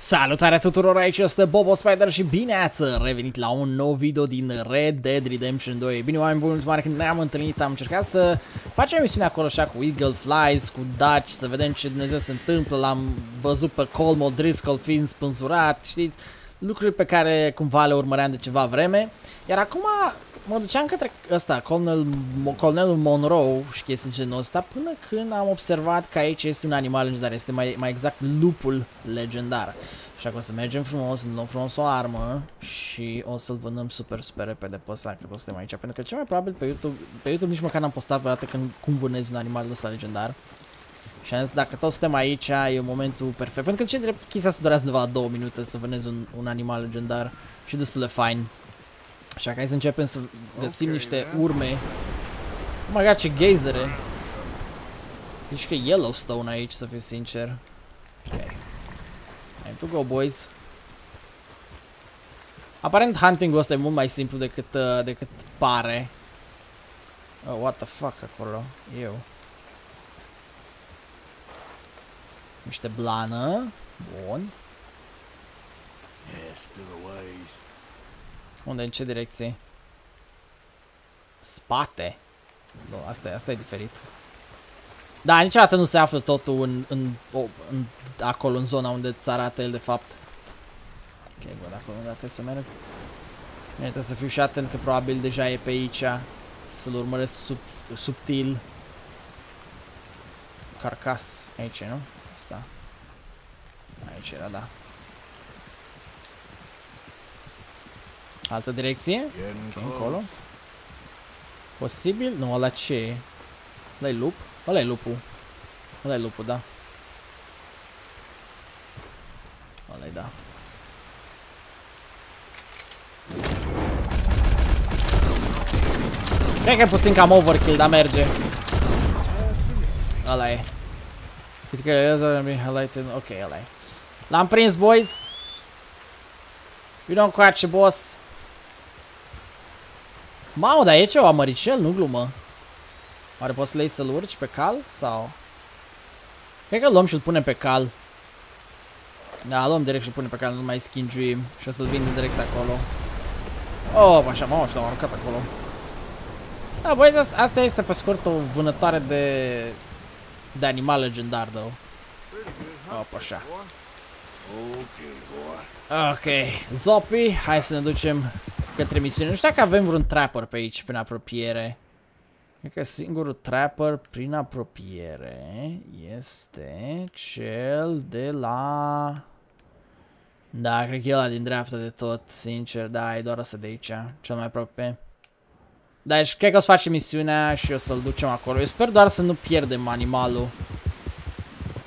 Salutare tuturor, aici este Bobo Spider și bine ați revenit la un nou video din Red Dead Redemption 2 Bine oameni buni, ultima când ne-am întâlnit am încercat să facem misiune acolo așa cu Eagle Flies, cu Dutch Să vedem ce Dumnezeu se întâmplă, l-am văzut pe Colm Driscoll fiind spânzurat, știți Lucruri pe care cumva le urmăream de ceva vreme. Iar acum mă duceam către ăsta, Colonel, Colonelul Monroe și chestii genul ăsta Până când am observat că aici este un animal legendar, este mai, mai exact lupul legendar Așa că o să mergem frumos, luăm frumos o armă și o să-l vânăm super, super repede pe ăsta, cred că o să aici Pentru că cel mai probabil pe YouTube, pe YouTube nici măcar n-am postat vreodată când, cum vânezi un animal ăsta legendar și am zis, dacă toți suntem aici, e momentul perfect. Pentru că ce drept, chestia să durează undeva două minute să vânezi un, un animal legendar și destul de fain. Așa că hai să începem să găsim okay, niște urme. Oh my god, ce gazere! Deci că Yellowstone aici, să fiu sincer. Ok. Time to go, boys. Aparent hunting-ul ăsta e mult mai simplu decât, uh, decât pare. Oh, what the fuck acolo? Eu. Niște blană. Bun. Unde, în ce direcție? Spate. Nu, asta e, asta e diferit. Da, niciodată nu se află totul în, în, în, în acolo, în zona unde îți arată el de fapt. Ok, bun, acolo unde trebuie să merg. Bine, trebuie să fiu și atent că probabil deja e pe aici. Să-l urmăresc sub, subtil. Carcas, aici, nu? Asta. Aici era, da. Altă direcție? Ok, încolo. Posibil? Nu, ăla ce e? ăla e lup? ăla e lupul. ăla e lupul, da. ăla e da. Cred că e puțin cam overkill, dar merge. Ăla e. Cât că e highlighted. Ok, ăla e. L-am prins, boys. Vino încoace, boss. Mamă, dar e ce o amăricel, nu glumă. Oare poți să le să-l urci pe cal? Sau... Cred că luăm și-l punem pe cal. Da, luăm direct și-l punem pe cal, nu mai schingiuim. Și o să-l vindem direct acolo. Oh, așa, mamă, și l-am aruncat acolo. Da, băi, asta este pe scurt o vânătoare de... De animal legendar, though. Oh, așa. Ok, Zopi, hai să ne ducem către misiune. Nu știu dacă avem vreun trapper pe aici, prin apropiere. Cred că singurul trapper prin apropiere este cel de la... Da, cred că e ăla din dreapta de tot, sincer, da, e doar ăsta de aici, cel mai aproape. Da, deci cred că o să facem misiunea și o să-l ducem acolo. Eu sper doar să nu pierdem animalul.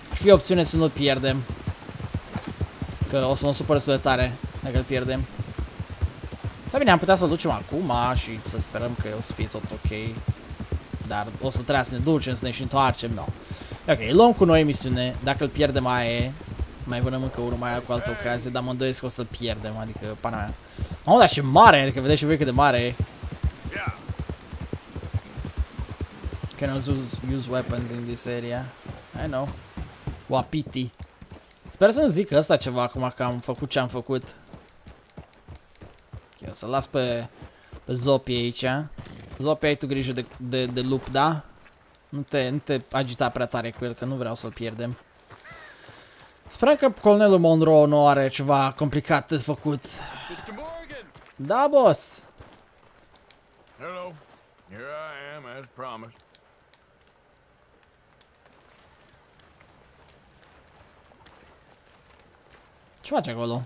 Ar fi opțiune să nu-l pierdem. Că o să mă supăr destul de tare dacă îl pierdem. Sau bine, am putea să-l ducem acum și să sperăm că o să fie tot ok. Dar o să trebuia să ne ducem, să ne și întoarcem, no. Ok, luăm cu noi misiune. Dacă îl pierdem aia mai vânăm încă unul mai cu altă ocazie, dar mă îndoiesc că o să pierdem, adică pana mea. Mamă, dar ce mare, adică vedeți și voi cât de mare e. Can also use weapons in this area. I know. Wapiti. Sper să nu zic ăsta ceva acum că am făcut ce am făcut. Ok, o să las pe, pe Zopi aici. Zopi, ai tu grijă de, de, de lup, da? Nu te, nu te agita prea tare cu el, că nu vreau să-l pierdem. Sper că colonelul Monroe nu are ceva complicat de făcut. Da, boss. Hello. Here I am, as promised. Ce face acolo?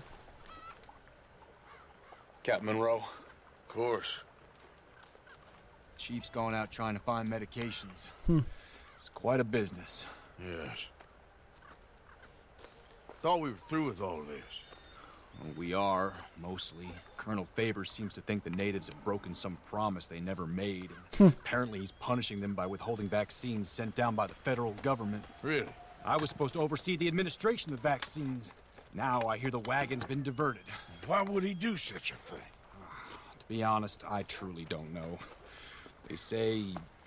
Captain Monroe. Of course. Chief's going out trying to find medications. Hmm. It's quite a business. Yes. Thought we were through with all this. Well, we are, mostly. Colonel Favors seems to think the natives have broken some promise they never made. Hmm. apparently he's punishing them by withholding vaccines sent down by the federal government. Really? I was supposed to oversee the administration of vaccines. Now I hear the wagon's been diverted. Why would he do such a thing? to be honest, I truly don't know. They say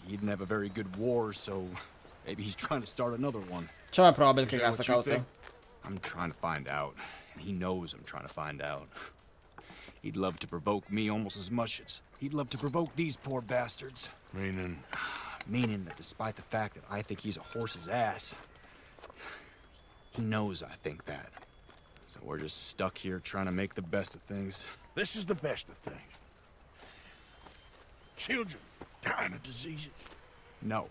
he didn't have a very good war, so maybe he's trying to start another one. Ce mai probabil că asta caută. I'm trying to find out. And he knows I'm trying to find out. He'd love to provoke me almost as much as he'd love to provoke these poor bastards. Meaning, Meaning that despite the fact that I think he's a horse's ass, he knows I think that. So we're just stuck here trying to make the best of things. this is the best of things. Children dying of diseases. No.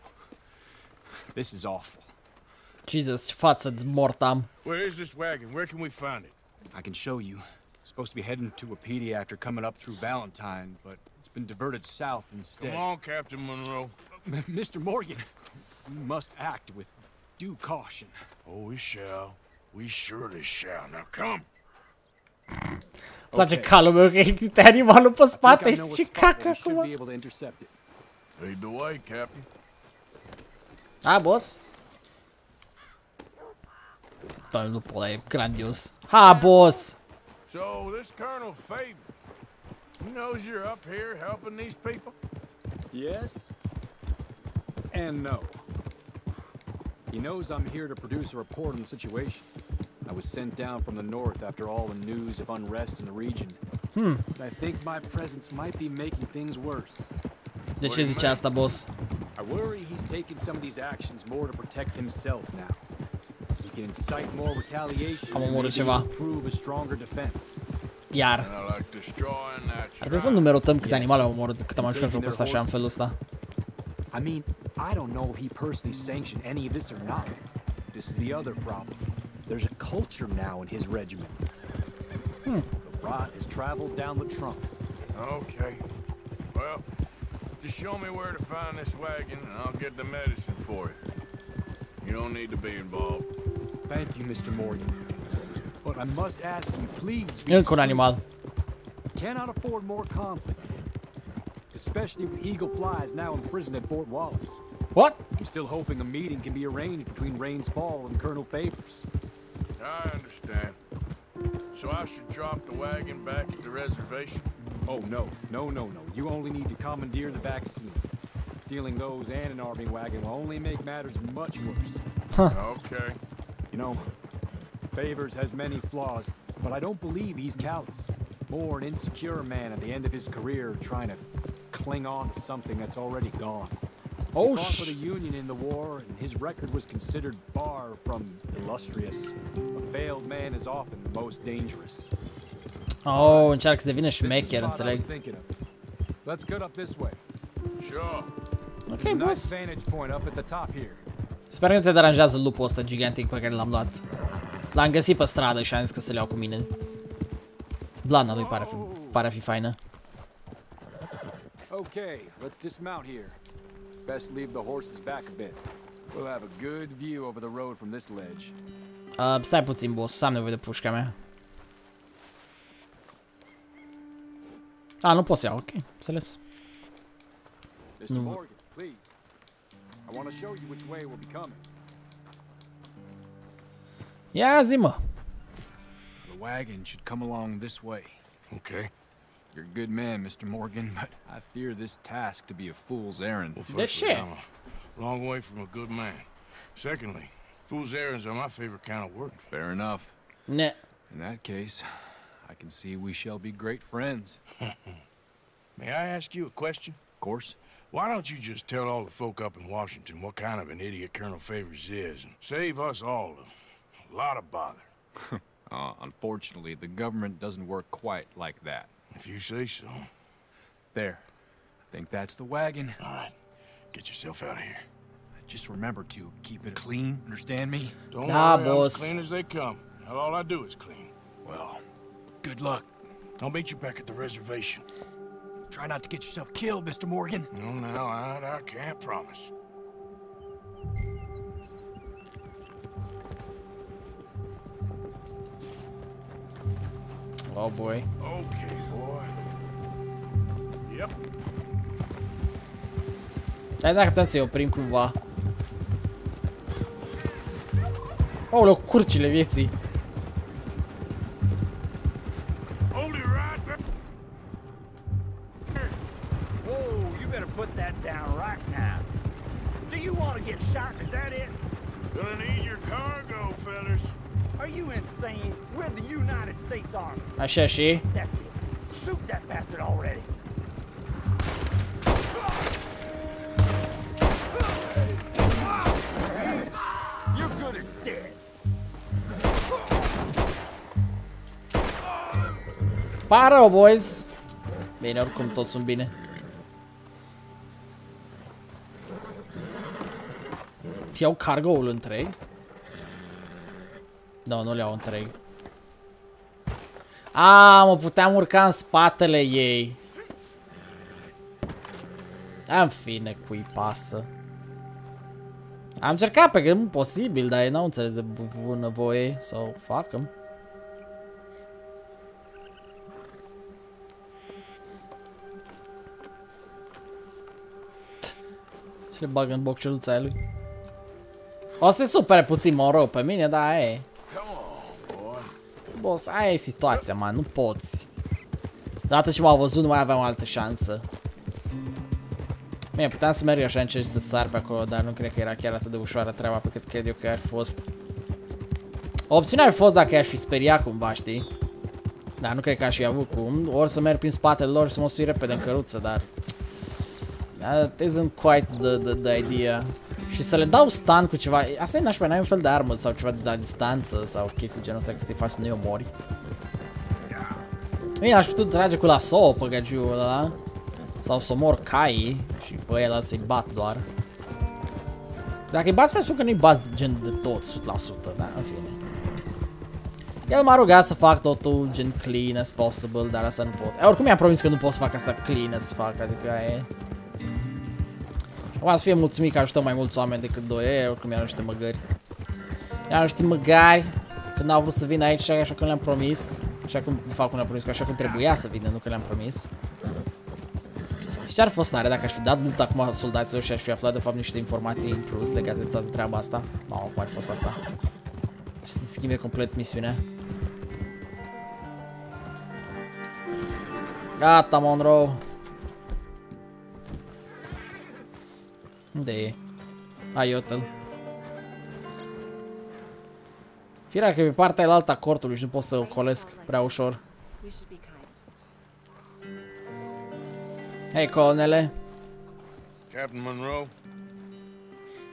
This is awful. Jesus, ce față de. Where is this wagon? Where can we find it? I can show you. Supposed to be heading to Wapiti after coming up through Valentine, but it's been diverted south instead. Come on, Captain Monroe. M- Mr. Morgan, you must act with due caution. Oh, we shall. We surely shall. Now come. Place Carlo meu que tá animando pros patas de caca, Lead the way, Captain. Ah, boss. Tony do play, grandioso. Ah, boss. So this Colonel he knows you're up here helping these people? Yes. And no. He knows I'm here to produce a report on the situation. I was sent down from the north after all the news of unrest in the region. Hmm. I think my presence might be making things worse. De ce zice asta, boss? I worry he's taking some of these actions more to protect himself now. He can incite more retaliation Am and omorât maybe prove a stronger defense. Iar. And I like destroying that Ar trebui să shrine. numerotăm câte Yes. animale am omorât, cât am mai jucat Taking jocul ăsta their așa în felul ăsta. I mean, I don't know if he personally sanctioned any of this or not. This is the other problem. There's a culture now in his regiment. The rot has traveled down the trunk. Okay. Well, just show me where to find this wagon and I'll get the medicine for you. You don't need to be involved. Thank you, Mr. Morgan. But I must ask you, please be E încă un swift. animal. Cannot afford more conflict. Especially with Eagle Flies now imprisoned at Fort Wallace. What? I'm still hoping a meeting can be arranged between Rains Fall and Colonel Favors. I understand. So I should drop the wagon back at the reservation? Oh, no, no, no, no. You only need to commandeer the vaccine. Stealing those and an army wagon will only make matters much worse. Huh. Okay. You know, Favors has many flaws, but I don't believe he's callous. More an insecure man at the end of his career trying to cling on to something that's already gone. Oh, he fought for the Union in the war, and his record was considered far from illustrious. A failed man is often the most dangerous. Oh, încearcă să devină This is the șmecher, spot I was înțeleg. thinking of. Let's get up this way. Sure. Ok, Nice boss. vantage point up at the top here. Sper că nu te deranjează lupul ăsta gigantic pe care l-am luat. L-am găsit pe stradă și am zis că să le iau cu mine. Blana lui pare, oh. pare a fi faină. Okay, let's dismount here. Best leave the horses back a bit. We'll have a good view over the road from this ledge. Uh, stai puțin, boss, am nevoie de pușca mea. A, nu pot să iau, ok, înțeles. Mr. No. Morgan, please. I want to show you which way we'll be coming. Ia zi, mă. The wagon should come along this way. Okay. You're a good man, Mr. Morgan, but I fear this task to be a fool's errand. Well, That firstly, shit. I'm a long way from a good man. Secondly, fool's errands are my favorite kind of work. Fair enough. Ne. In that case, I can see we shall be great friends. May I ask you a question? Of course. Why don't you just tell all the folk up in Washington what kind of an idiot Colonel Favors is and save us all a lot of bother? Uh, unfortunately, the government doesn't work quite like that. If you say so. There. I think that's the wagon. All right. Get yourself out of here. Just remember to keep it clean, understand me? Don't Nah, worry, I'm boss. as clean as they come. All I do is clean. Well, good luck. I'll meet you back at the reservation. Try not to get yourself killed, Mr. Morgan. No, no, I, I can't promise. Oh, boy. Okay, boy. Yep. Dar dacă putem să-i oprim cumva. Aoleu, curcile vieții. Hold it Pare rău, boys. Bine, oricum toți sunt bine. Iau cargo-ul întreg? Nu, nu le iau întreg. A, mă puteam urca în spatele ei. În fine, cui pasă. Am încercat pe gând posibil, dar ei n-au înțeles de bu- bună voie sau Și le bag în bocceluța aia lui. O să se supere puțin moro pe mine, dar aia e. Boss, aia e situația, man, nu poți. Dată ce m-au văzut, nu mai aveam altă șansă. Bine, puteam să merg așa încerc să sar pe acolo, dar nu cred că era chiar atât de ușoară treaba pe cât cred eu că ar fi fost. Opțiunea ar fi fost dacă i-aș fi speriat cumva, știi? Dar nu cred că aș fi avut cum. Ori să merg prin spatele lor și să mă sui repede în căruță, dar... That isn't quite the, the, the idea. Și să le dau stun cu ceva... Asta e nașpa, n-ai un fel de armă sau ceva de la distanță sau chestii genul ăsta, că să-i faci să nu-i omori. Bine, aș putea trage cu la sou pe gagiul ăla. Sau să omor caii și pe ăla să-i bat doar. Dacă îi bați, spun că nu-i bați gen de tot, 100%, da, în fine. El m-a rugat să fac totul gen clean as possible, dar asta nu pot. E, oricum mi-a promis că nu pot să fac asta clean as fac, adică e... Acum să fie mulțumit că ajută mai mulți oameni decât doi, e, oricum erau niște măgări. Erau niște măgari, când au vrut să vină aici, așa cum le-am promis. Așa cum, de fapt, cum le-am promis, că așa cum trebuia să vină, nu că le-am promis. Și ce ar fost tare dacă aș fi dat lupta acum soldaților și aș fi aflat de fapt niște informații în plus legate de toată treaba asta? Mamă, cum ar fi fost asta? Și să schimbe complet misiunea. Gata, Monroe. Unde e? Ai, uite-l. Firea că e pe partea aia a cortului și nu pot să o colesc prea ușor. We should. Hei, colonele. Captain Monroe,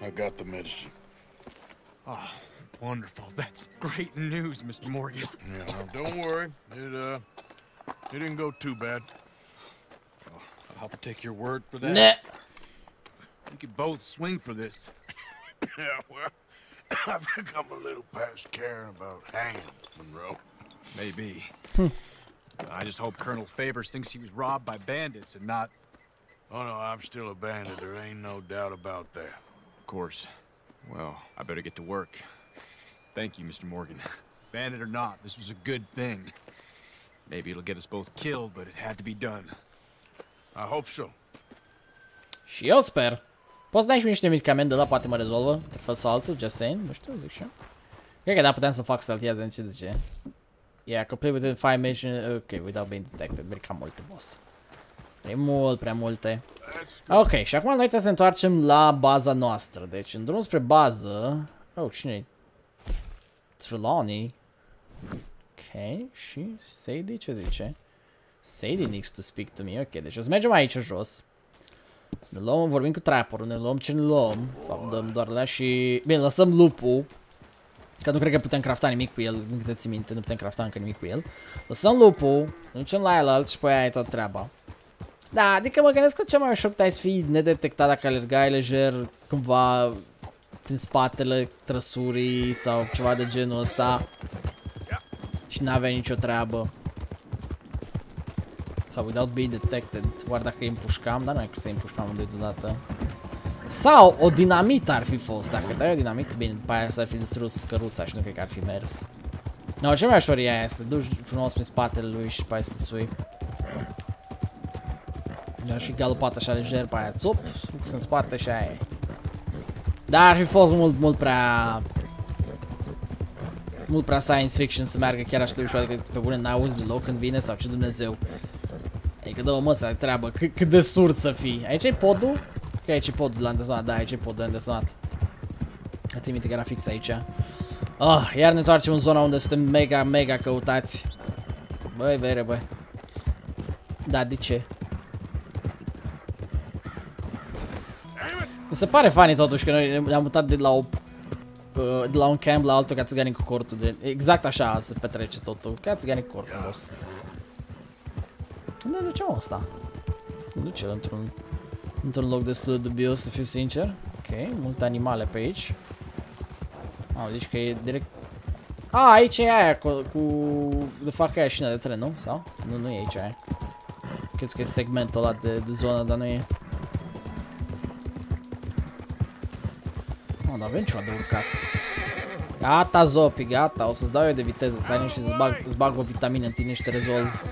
I got the medicine. Wonderful. That's great news, Mr. Morgan. Yeah, now, don't worry. It, uh, it didn't go too bad. I'll have to take your word for that. Ne. We could both swing for this. Yeah, well, I think I'm a little past caring about hanging, Monroe. Maybe. Hmm. I just hope Colonel Favors thinks he was robbed by bandits and not, Oh, no, I'm still a bandit. There ain't no doubt about that. of course. Well, I better get to work. Thank you, Mr. Morgan. Bandit or not, this was a good thing. Maybe it'll get us both killed, but it had to be done. I hope so. Și eu sper. Poți dai și mie niște medicamente de la poate mă rezolvă. Într-un fel sau altul, just saying. Nu știu, zic și eu. Cred că da, puteam să fac stealth, ce zice. Yeah, complete within 5 mission. Ok, without being detected. Merg cam multe, boss. Prea mult, prea multe. That's Ok, și acum noi trebuie să ne întoarcem la baza noastră. Deci, în drum spre bază... Oh, cine e? Trelawney. Ok, și Sadie ce zice? Sadie needs to speak to me. Ok, deci o să mergem aici jos. Ne luăm, vorbim cu trapperul, ne luăm ce ne luăm. Fapt, dăm doar la și... Bine, lăsăm lupul. Că nu cred că putem crafta nimic cu el, nu câte ți minte, nu putem crafta încă nimic cu el. Lăsăm lupul, ne ducem la el alt și pe aia e tot treaba. Da, adică mă gândesc că cel mai ușor puteai să fii nedetectat dacă alergai lejer cumva prin spatele trăsurii sau ceva de genul ăsta. Și n-aveai nicio treabă. Sau without being detected. Oare dacă îi împușcam? Dar nu ai cum să îi împușcam amândoi deodată. Sau o dinamită ar fi fost. Dacă dai o dinamită, bine, după aia s-ar fi distrus căruța și nu cred că ar fi mers. No, cel mai ușor e aia, să te duci frumos prin spatele lui și pe aia să te sui. Dar și galopat așa lejer pe aia, țop, sucus în spate și aia e. Dar ar fi fost mult, mult prea... Mult prea science fiction să meargă chiar așa de ușor, adică pe bune n-auzi deloc când vine sau ce Dumnezeu. Adică dă-o mă să ai treabă, cât, cât de surd să fii. Aici e podul? Că aici e podul la îndetonat, da, aici e podul la îndetonat. Țin minte că era fix aici. Ah, iar ne întoarcem în zona unde suntem mega, mega căutați. Băi, băi, băi. Da, de ce? Mi se pare funny totuși că noi ne-am mutat de la o uh, de la un camp la altul ca țiganii cu cortul de... Exact așa se petrece totul, ca țiganii cu cortul, boss. Unde duce mă ăsta? Nu duce într-un într-un loc destul de dubios, să fiu sincer. Ok, multe animale pe aici. Au, deci că e direct... A, aici e aia cu... cu... De fapt că e șina de tren, nu? Sau? Nu, nu e aici aia. Cred că e segmentul ăla de, de zonă, dar nu e. Mă, dar avem ceva de urcat. Gata, Zopi, gata. O să-ți dau eu de viteză. Stai și îți bag, îți bag o vitamină în tine și te rezolv.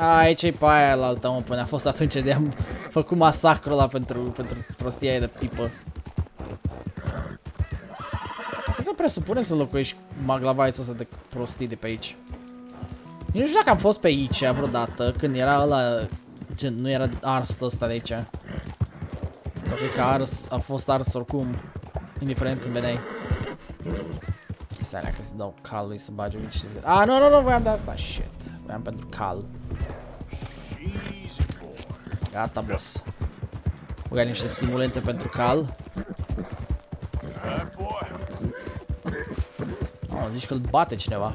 A, aici e pe aia la altă, mă, până a fost atunci de am făcut masacrul ăla pentru, pentru prostia aia de pipă. Cum să presupune să locuiești maglavaițul ăsta de prostii de pe aici? Eu nu știu dacă am fost pe aici vreodată, când era ăla, gen, nu era ars ăsta de aici. Sau cred că ars, a fost ars oricum, indiferent când veneai. Stai că să dau calului să bage niște... Ah, nu, nu, nu, voiam de asta, shit. Voiam pentru cal. Gata, boss. Băga niște stimulente pentru cal. Oh, zici că îl bate cineva.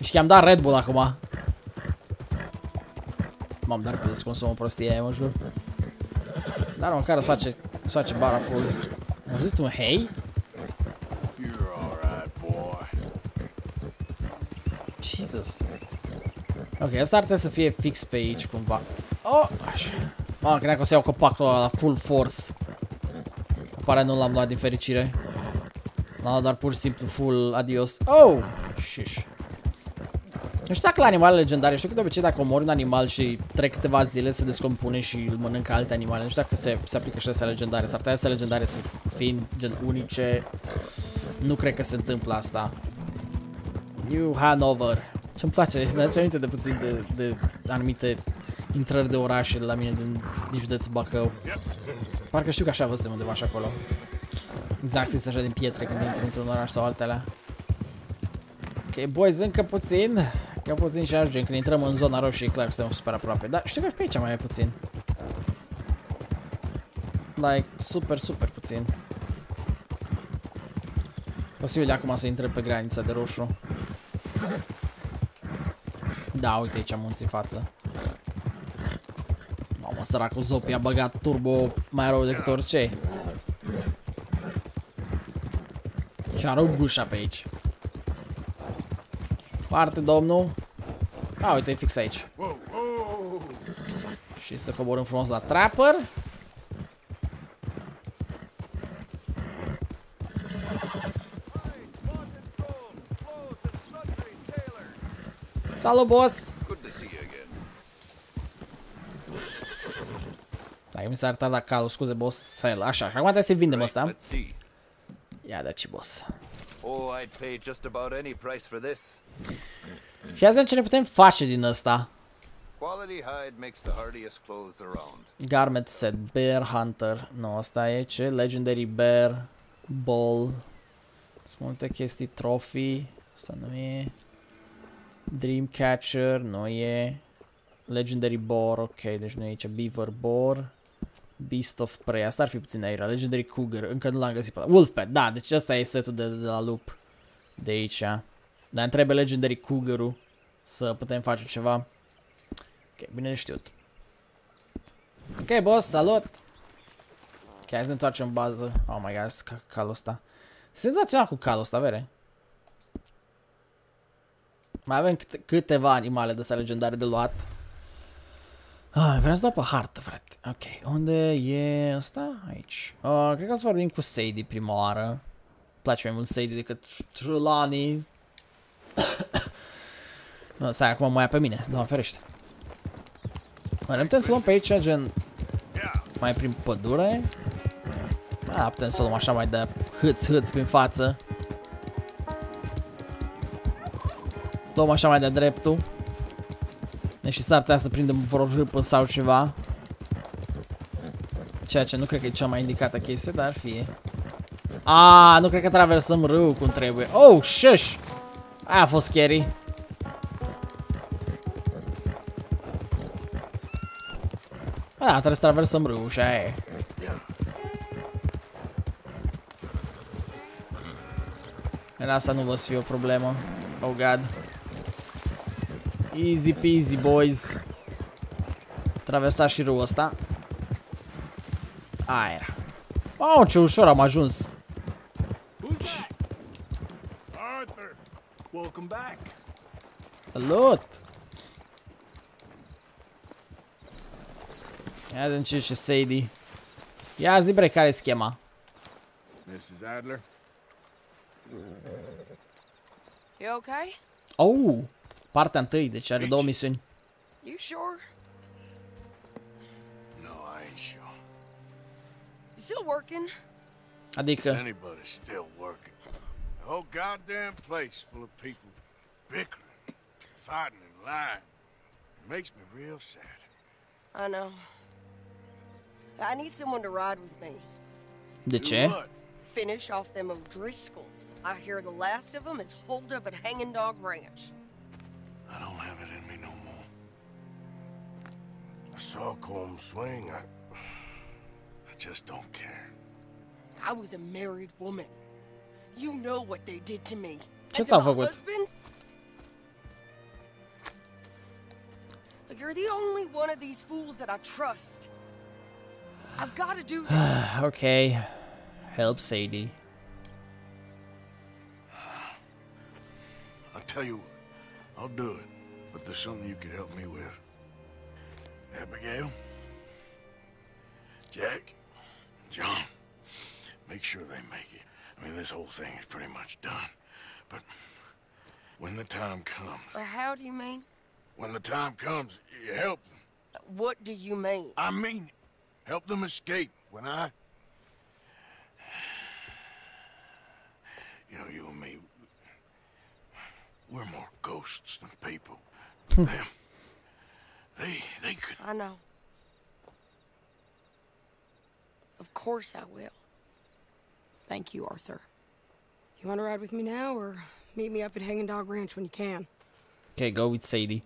Și că i-am dat Red Bull acum. M-am dar pe desconsumă prostia aia, mă jur. Dar măcar îți face, îți face bara full. Am zis un hey? Jesus. Ok, asta ar trebui să fie fix pe aici cumva. Oh, așa. Mamă, credeam că o să iau copacul ăla la full force. Pare nu l-am luat din fericire. L-am luat doar pur și simplu full adios. Oh! Shish. Nu știu dacă la animale legendare, știu că de obicei dacă omori un animal și trec câteva zile se descompune și îl mănâncă alte animale, nu știu dacă se, se aplică și astea legendare. S-ar putea astea legendare să fie gen unice. Nu cred că se întâmplă asta. New Hanover. Ce-mi place, mi-aduce aminte de puțin de, de anumite intrări de orașe la mine din, din județul Bacău. Parcă știu că așa văzusem undeva așa acolo. Exact, sunt așa din pietre când intri într-un oraș sau altele. Ok, boys, încă puțin. Încă puțin și ajungem. Când intrăm în zona roșie, clar suntem super aproape. Dar știu că pe aici mai e puțin. Like, super, super puțin. Posibil de acum să intre pe granița de roșu. Da, uite aici munți în față. Mamă, săracul Zopi a băgat turbo mai rău decât orice. Și a rupt gușa pe aici. Parte, domnul. A, uite, e fix aici. Și să coborâm frumos la trapper. Salut, boss! Da, mi s-a arătat la calul, scuze, boss, sell. Așa, acum trebuie să-i vindem ăsta. Ia da ce boss. Oh, I'd pay just about any price for this. Și asta ce ne putem face din ăsta. Quality hide makes the hardiest clothes around. Garment set, Bear Hunter. Nu, asta e ce? Legendary Bear, Ball. Sunt multe chestii, Trophy. Asta nu e. Dreamcatcher, nu e. Legendary Boar, ok, deci nu e aici. Beaver Boar. Beast of Prey, asta ar fi puțin aici. Legendary Cougar, încă nu l-am găsit pe Wolfpad, da, deci asta e setul de, de la loop. De aici. Dar îmi trebuie Legendary Cougar-ul să putem face ceva. Ok, bine de știut. Ok, boss, salut! Ok, hai să ne întoarcem în bază. Oh my god, ca calul ăsta. Senzațional cu calul ăsta, vere? Mai avem câte, câteva animale de astea legendare de luat. Ah, vreau să dau pe hartă, frate. Ok, unde e ăsta? Aici. Uh, cred că o să vorbim cu Sadie prima oară. Îmi place mai mult Sadie decât Trulani. no, stai, acum mă ia pe mine, doamne ferește. Mai putem să luăm pe aici, gen... Mai prin pădure? Da, putem să luăm așa mai de hâț, hâț prin față. Luăm așa mai de dreptul. Deci s-ar putea să prindem vreo râpă sau ceva. Ceea ce nu cred că e cea mai indicată chestie, dar ar fi. A, nu cred că traversăm râul cum trebuie. Oh, shush! Aia a fost scary. A, trebuie să traversăm râul și aia e. În asta nu vă să fie o problemă. Oh, God. Easy peasy, boys. Traversa și râul ăsta. Aia era. Wow, ce ușor am ajuns. Arthur! Welcome back. Salut! Ia de ce ce Sadie. Ia zi bre, care e schema? Mrs. Adler? You okay? Oh! Partea întâi, deci are Aici. două misiuni. You sure? No, I ain't sure. Still working? Adică, Anybody's still working. The whole goddamn place full of people bickering, fighting, and lying. It makes me real sad. I know. I need someone to ride with me. de Do ce? Finish off them O'Driscolls. I hear the last of them is holed up at Hanging Dog Ranch. I don't have it in me no more. I saw Colm swing. I, I just don't care. I was a married woman. You know what they did to me. Ce And ți-au to my făcut? husband? Like, You're the only one of these fools that I trust. I've got to do this. Ok. Help Sadie. I'll tell you what, I'll do it. But there's something you could help me with. Abigail, Jack, John, make sure they make it. I mean, this whole thing is pretty much done. But when the time comes, Or how do you mean? when the time comes, you help them. What do you mean? I mean. Help them escape. When I... You know, you and me, we're more ghosts than people. Hmm. Them, they, they could... I know. Of course I will. Thank you, Arthur. You want to ride with me now, or meet me up at Hanging Dog Ranch when you can? Ok, go with Sadie.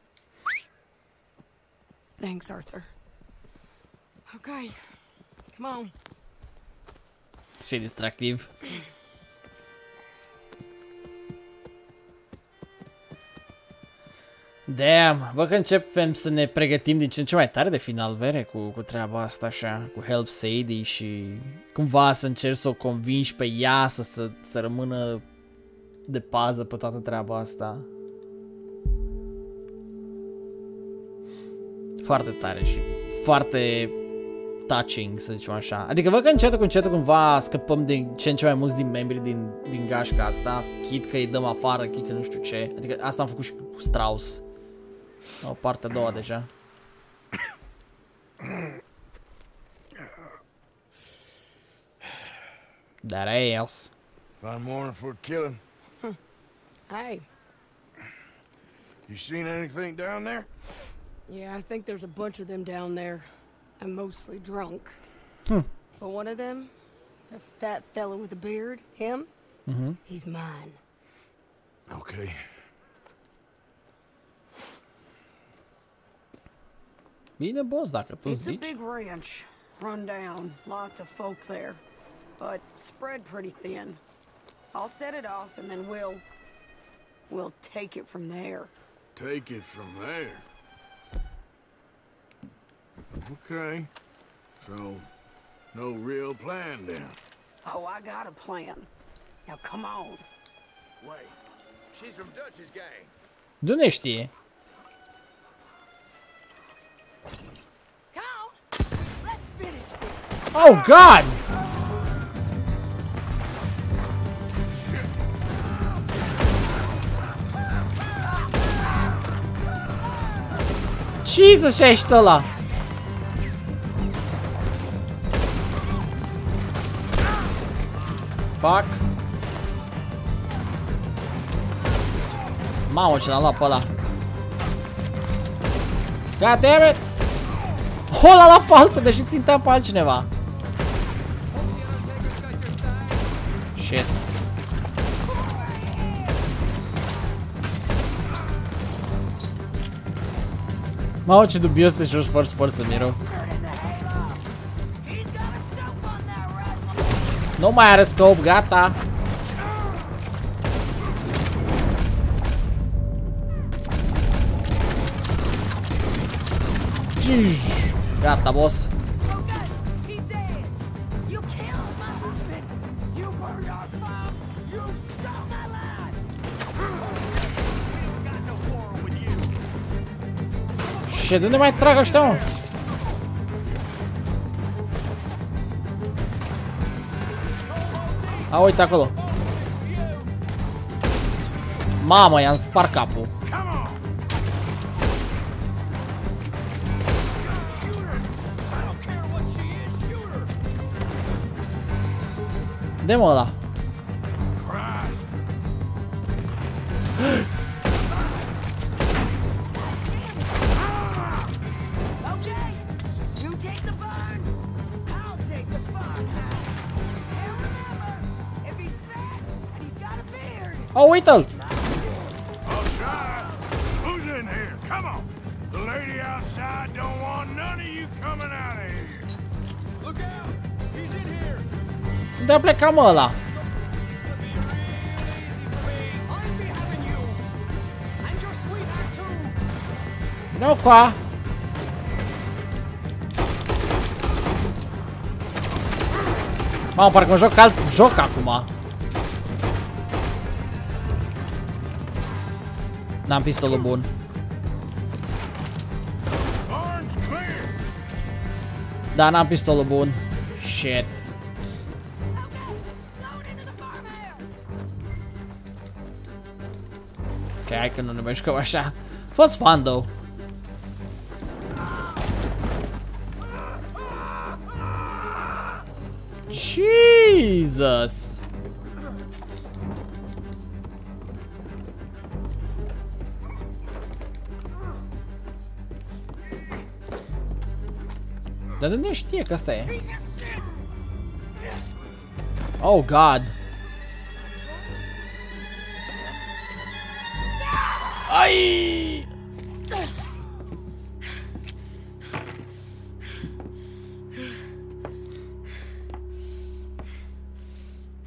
Thanks, Arthur. Okay, come on. Să fie distractiv. Damn, văd că începem să ne pregătim din ce în ce mai tare de final, vere, cu, cu treaba asta așa, cu Help Sadie și cumva să încerci să o convingi pe ea să, să, să rămână de pază pe toată treaba asta. Foarte tare și foarte touching, să zicem așa. Adică văd că încetul cu încetul cumva scăpăm din ce în ce mai mulți din membrii din, din gașca asta, chit că îi dăm afară, chit că nu știu ce. Adică asta am făcut și cu Strauss. O parte a doua deja. Dar e else. Fine morning for a killing. Hey, You seen anything down there? yeah, I think there's a bunch of them down there. I'm mostly drunk. Hmm. But one of them is a fat fellow with a beard. Him? Mm-hmm. He's mine. Okay. Bine, boss, dacă tu It's a zici. big ranch, run down, lots of folk there, but spread pretty thin. I'll set it off and then we'll we'll take it from there. Take it from there. Okay. So, no real plan then. Oh, I got a plan. Now come on. Wait, she's from Dutch's gang. De unde știe? Oh, God! Jesus, ce ești ăla? Fuck. Mamă, ce l-am luat pe ăla. God damn it! O, l-a luat pe altul, deși țintea pe altcineva. shit. Malte do BIOS deixou os fortes por Samiro. No my out of scope, gata. Gata, bossa. de onde é mais tragos estão? Ah, A uite tá, acolo. Mamă, i-am spart capul. You. And your sweetheart too. Vino cu a. Mamă, parcă mă joc alt joc acum. Nampi's still alone. Da Nampi's still alone. Shit. Okay, I can only manage to was fun though. Jesus. Dar de unde știe că asta e? Oh, God! Ai!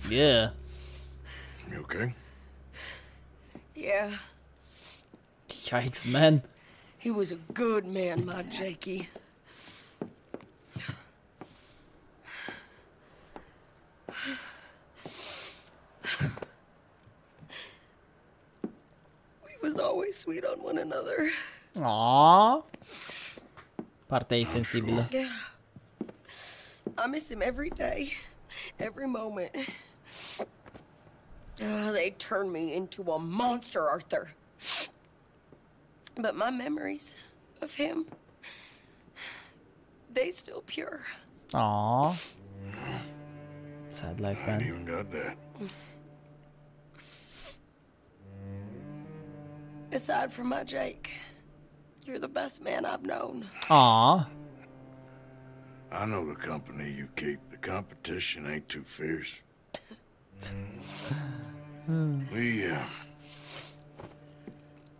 Yeah. You okay? Yeah, Yikes, man. he was a good man, my Jakey. Sweet on one another. Aww. Partea e sensibilă. Yeah. I miss him every day, every moment. Uh, they turned me into a monster, Arthur. But my memories of him, they still pure. Aww. Sad life, I ain't man. even got that. Aside from my Jake, you're the best man I've known. Aww. I know the company you keep. The competition ain't too fierce. we, uh,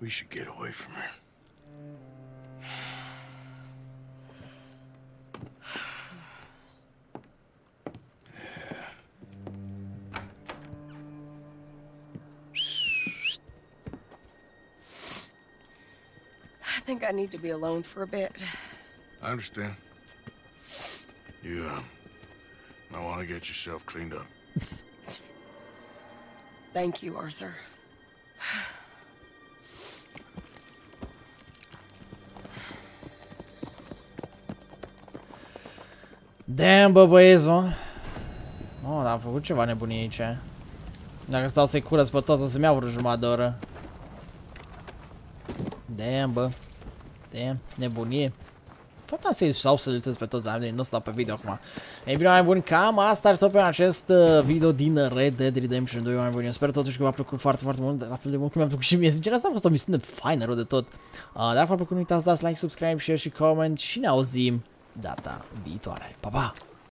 we should get away from her. Think I need to be alone for a bit. I understand. You, uh, might want to get yourself cleaned up. Thank you, Arthur. Damn, bă, băieți, mă. Mă, dar am făcut ceva nebunie aici. Dacă stau să-i curăț pe toți, o să-mi iau vreo jumătate de oră. Damn, bă. Damn, nebunie. Tot să-i sau să-l pe toți, dar nu stau pe video acum. Ei bine, mai buni, cam asta ar tot pe acest uh, video din Red Dead Redemption 2, mai buni. Eu sper totuși că v-a plăcut foarte, foarte mult, la fel de mult cum mi-a plăcut și mie. Sincer, asta a fost o misiune faină, rău de tot. Uh, dacă v-a plăcut, nu uitați, dați like, subscribe, share și comment și ne auzim data viitoare. Pa, pa!